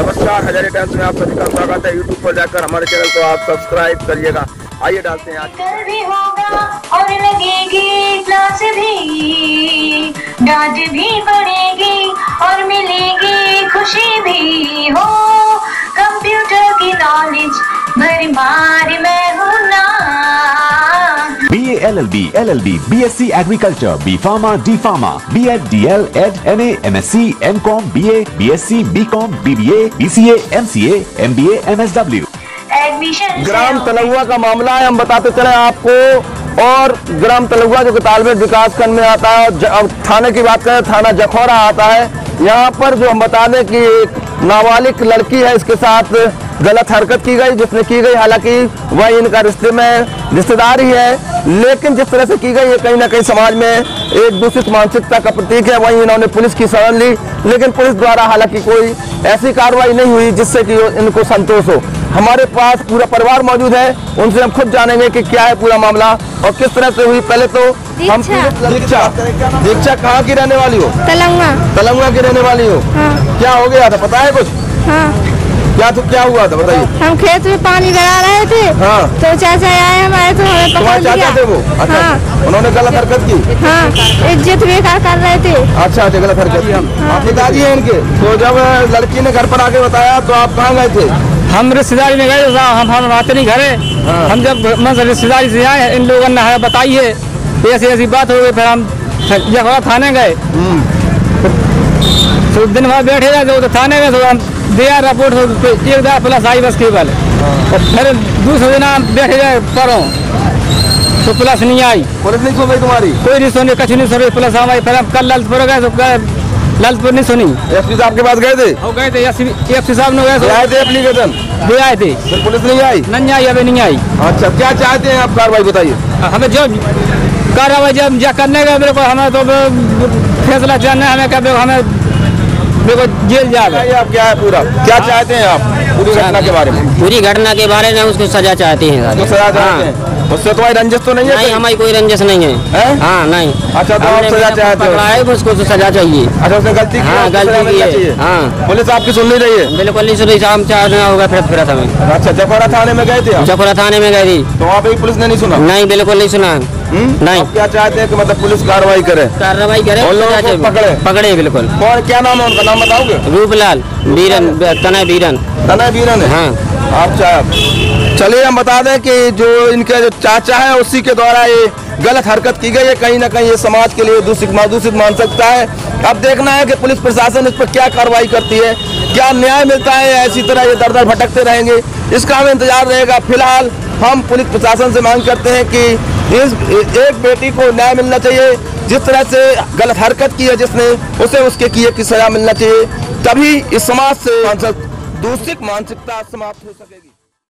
नमस्कार, हजारे टाइम्स में आप सभी का स्वागत है। यूट्यूब पर जाकर हमारे चैनल को आप सब्सक्राइब करिएगा। आइए डालते हैं आज और लगेगी क्लास भी। डांट भी पड़ेगी और मिलेगी खुशी भी। हो कंप्यूटर की नॉलेज भरमार मैं L L B L L B B S C agriculture B pharma D pharma B ed D L ed M A M S C M com B A B S C B com B B A B C A M C A M B A M S W admission ग्राम तलुआ का मामला है हम बताते चले आपको। और ग्राम तलुआ जो कि तालमेल विकास खंड में आता है थाने की बात करें थाना जखौरा आता है। यहाँ पर जो हम बता दें कि एक नाबालिग लड़की है, इसके साथ गलत हरकत की गई, जिसने की गई, हालाँकि वह इनका रिश्ते में रिश्तेदार ही है लेकिन जिस तरह से की गई ये कहीं ना कहीं समाज में एक दूषित मानसिकता का प्रतीक है, वहीं इन्होंने पुलिस की शरण ली, लेकिन पुलिस द्वारा हालाँकि कोई ऐसी कार्रवाई नहीं हुई जिससे कि इनको संतोष हो। हमारे पास पूरा परिवार मौजूद है उनसे हम खुद जानेंगे कि क्या है पूरा मामला और किस तरह से हुई। पहले तो हम दीक्षा। दीक्षा कहाँ की रहने वाली हो? तलंगा। तेलंगा की रहने वाली हो? हाँ। क्या हो गया था? पता है कुछ? हाँ। क्या तो क्या हुआ था बताइए। हम खेत में पानी लगा रहे थे। हाँ। तो चाचा आए हमारे तो हमें पकड़ लिया चाचा थे वो? अच्छा। हाँ। उन्होंने गलत हरकत की? हाँ। इज़्ज़त बेकार कर रहे थे। अच्छा अच्छा गलत हरकत। की आप पिताजी हैं इनके? तो जब लड़की ने घर पर आके बताया तो आप कहाँ गए थे? हम रिश्तेदारी में गए साहब, हम हम आते नहीं घरे हम जब मतलब रिश्तेदारी से आए इन लोगों ने हमें बताई है ऐसी ऐसी बात हो गई फिर हम जखौरा थाने गए। तो दिन भर बैठे रहे तो थाने में तो हम दिया रिपोर्ट तो एक दार प्लस आई बस केवल और फिर दूसरे दिन हम बैठे रहे परों। तो प्लस नहीं आई। पुलिस नहीं सुन रही तुम्हारी? कोई नहीं सुनी कुछ नहीं सुनी प्लस हम आई फिर हम कल ललितपुर गए तो गए ललितपुर नहीं सुनी। सी साहब के पास गए थे? गए थे एफ़ सी साहब ने गए आए थे एप्लीकेशन? दे आए थे। फिर पुलिस नहीं आई? नहीं आई अभी नहीं आई। अच्छा क्या चाहते हैं आप? कार्रवाई बताइए। हमें जो कार्रवाई जब जा करने का मेरे को हमें तो फैसला जानना है हमें क्या हमें मेरे को जेल जाए आप क्या है पूरा? क्या चाहते हैं आप? पूरी घटना के बारे में? पूरी घटना के बारे में उसको सजा चाहते हैं सजा चाहते हैं। उससे तुम्हारी रंजिश तो नहीं है नहीं हमारी कोई रंजिश नहीं है। हाँ? नहीं। अच्छा तो आप सजा चाहते हो? उसको तो सजा चाहिए। अच्छा उसने गलती की हाँ, गलती की है। हाँ। पुलिस आपकी सुन नहीं रही है? बिल्कुल नहीं सुनी शाम चार होगा फिर फिर हमें अच्छा जफरा थाने में गए थे चकुरा थाने में गई थी। तो आप पुलिस ने नहीं सुना? नहीं बिल्कुल नहीं सुना। हम्म? नहीं। आप क्या चाहते हैं कि मतलब पुलिस कार्रवाई करे? कार्रवाई करे उन लोगों को पकड़े? पकड़े बिल्कुल। कौन क्या नाम है उनका? नाम बताओगे? रूपलाल बीरन तनय बीरन। तनय बीरन है? हाँ। अच्छा चलिए हम बता दें कि जो इनके जो चाचा है उसी के द्वारा ये गलत हरकत की गई है। कहीं ना कहीं ये समाज के लिए दूषित दूषित मान सकता है। अब देखना है कि पुलिस प्रशासन इस पर क्या कार्रवाई करती है। क्या न्याय मिलता है? या इसी तरह ये दर दर भटकते रहेंगे। इसका हमें इंतज़ार रहेगा। फ़िलहाल हम पुलिस प्रशासन से मांग करते हैं कि इस एक बेटी को न्याय मिलना चाहिए। जिस तरह से गलत हरकत की है जिसने, उसे उसके किए की सजा मिलना चाहिए। तभी इस समाज से दूसरी मानसिकता समाप्त हो सकेगी।